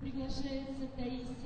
Приглашается Таисия.